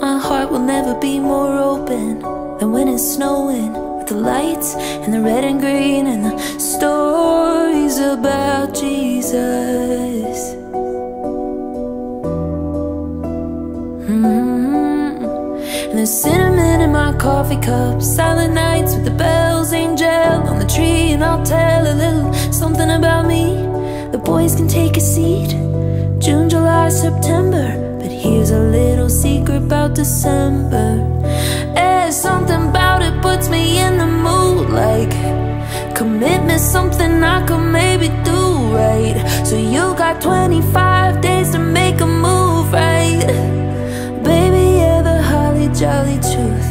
My heart will never be more open than when it's snowing. With the lights and the red and green and the stories about Jesus. Mm-hmm. And there's cinnamon in my coffee cup. Silent nights with the bells, angel on the tree. And I'll tell a little something about me. The boys can take a seat. June, July, September. But here's a little secret about December. There's something about it puts me in the mood. Like commitment, something I could maybe do right. So you got 25 days to make a move, right? Baby, yeah, the holly jolly truth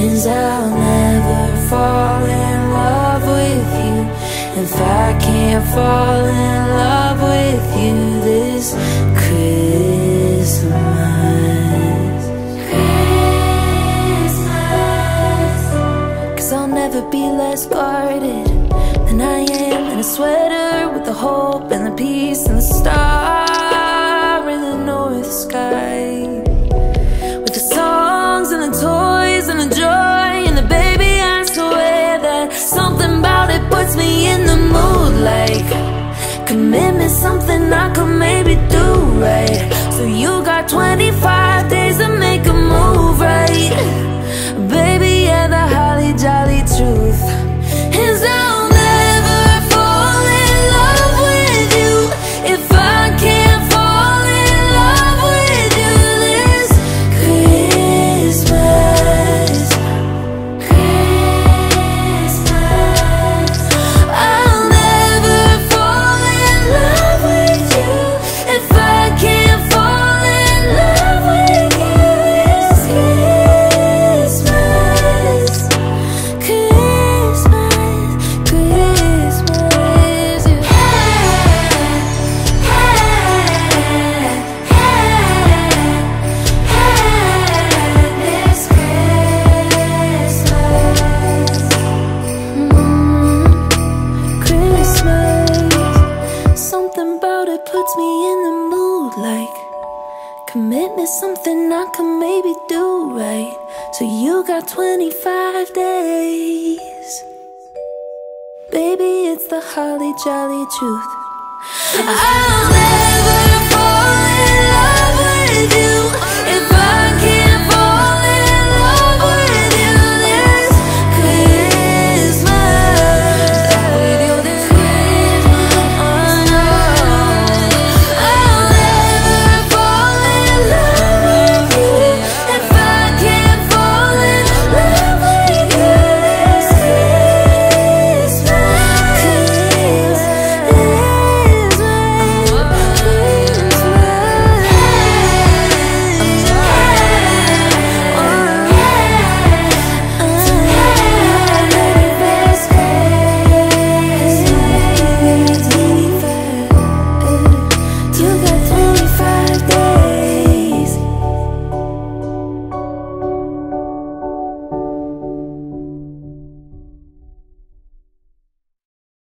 is I'll never fall in love with you if I can't fall in love with you this I'll never be less guarded than I am in a sweater with the hope and the peace and the star in the north sky. With the songs and the toys and the joy and the baby, I swear that something about it puts me in the mood. Like commitment, something I could maybe something about it puts me in the mood. Like commitment, something I can maybe do right. So you got 25 days. Baby, it's the holly jolly truth. I'll never